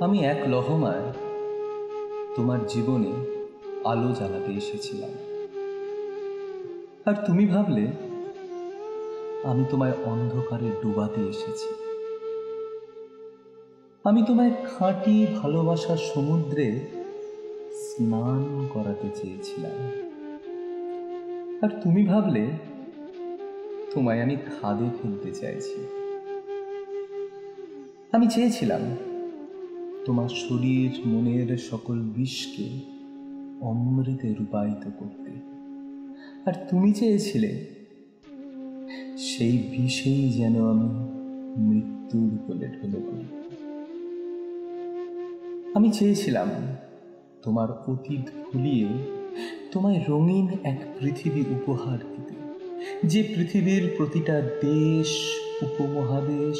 আমি এক লহমায় তোমার জীবনে আলো জ্বালাতে এসেছিলাম। আর তুমি ভাবলে, আমি তোমায় অন্ধকারে ডুবাতে এসেছি। আমি তোমায় খাঁটি ভালোবাসার সমুদ্রে স্নান করাতে চেয়েছিলাম। আর তুমি ভাবলে, তোমায় আমি খাদে ফেলতে চাইছি। আমি চেয়েছিলাম তোমার শরীর, মনের সকল বিষকে অমৃতে রূপায়িত করতে। আর তুমি চেয়েছিলে, সেই বিষেই যেন আমি মৃত্যুর কোলে ঢলে পড়ি আমি চেয়েছিলাম তোমার অতীত ভুলিয়ে তোমায় রঙিন এক পৃথিবী উপহার দিতে, যে পৃথিবীর প্রতিটা দেশ, উপমহাদেশ,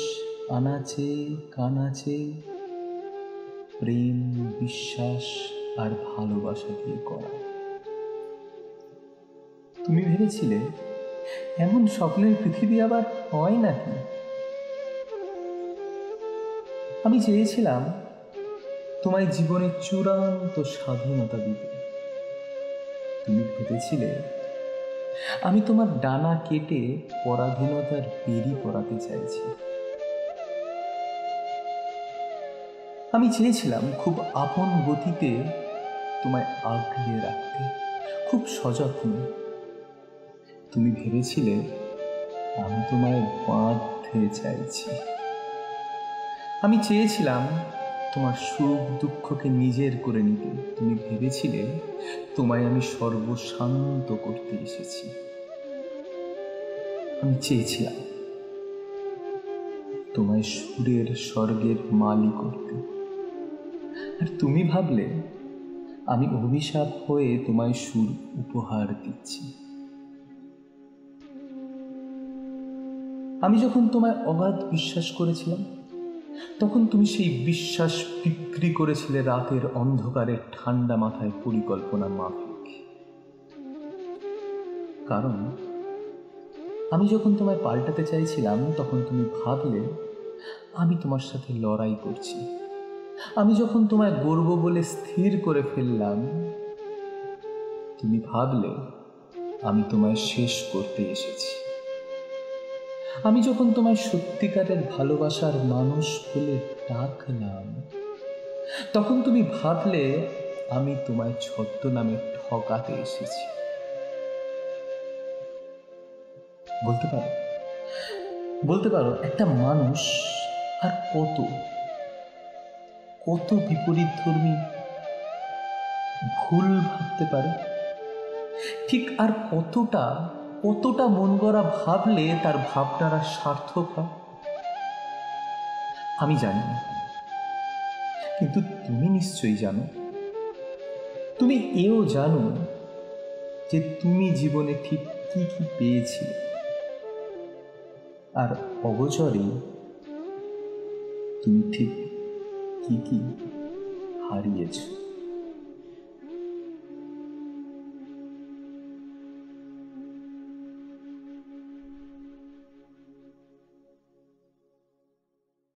আনাচে, কানাচে প্রেম, বিশ্বাস আর ভালোবাসা দিয়ে করা। তুমি ভেবেছিলে, এমন স্বপ্নের পৃথিবী আবার হয় নাকি? আমি চেয়েছিলাম তোমায় জীবনের চূড়ান্ত স্বাধীনতা দিতে। তুমি ভেবেছিলে, আমি তোমার ডানা কেটে পরাধীনতার বেরি পরাতে চাইছি। আমি চেয়েছিলাম খুব আপন গতিতে তোমায় আগলে রাখতে। খুব সযত্নে। তুমি ভেবেছিলে আমি তোমায় বাঁধতে চাইছি। আমি চেয়েছিলাম তোমার সুখ দুঃখকে নিজের করে নিতে। তুমি ভেবেছিলে তোমায় আমি সর্বশান্ত করতে এসেছি। আমি চেয়েছিলাম তোমায় সুরের স্বর্গের মালি করতে। আর তুমি ভাবলে, আমি অভিশাপ হয়ে তোমায় সুর উপহার দিচ্ছি। আমি যখন তোমায় অগাধ বিশ্বাস করেছিলাম, তখন তুমি সেই বিশ্বাস বিক্রি করেছিলে রাতের অন্ধকারে ঠান্ডা মাথায় পরিকল্পনা মাফিক। কারণ, আমি যখন তোমায় পাল্টাতে চাইছিলাম, তখন তুমি ভাবলে, আমি তোমার সাথে লড়াই করছি। আমি যখন তোমায় গর্ব বলে স্থির করে ফেললাম, তুমি ভাবলে আমি তোমায় শেষ করতে এসেছি। আমি যখন তোমায় সত্যিকারের ভালোবাসার মানুষ বলে ডাকলাম, তখন তুমি ভাবলে আমি তোমায় ছদ্ম নামে ঠকাতে এসেছি। বলতে পারো বলতে পারো একটা মানুষ আর কত? কত বিপরীত ধর্মী ভুল ভাবতে পারে? ঠিক আর কতটা কতটা মন গড়া ভাবলে তার ভাবনারা সার্থক হয়? আমি জানি না। কিন্তু তুমি নিশ্চয়ই জানো। তুমি এও জানো যে তুমি জীবনে ঠিক কি কি পেয়েছিলে। আর অগচরে তুমি ঠিক কি কি হারিয়েছো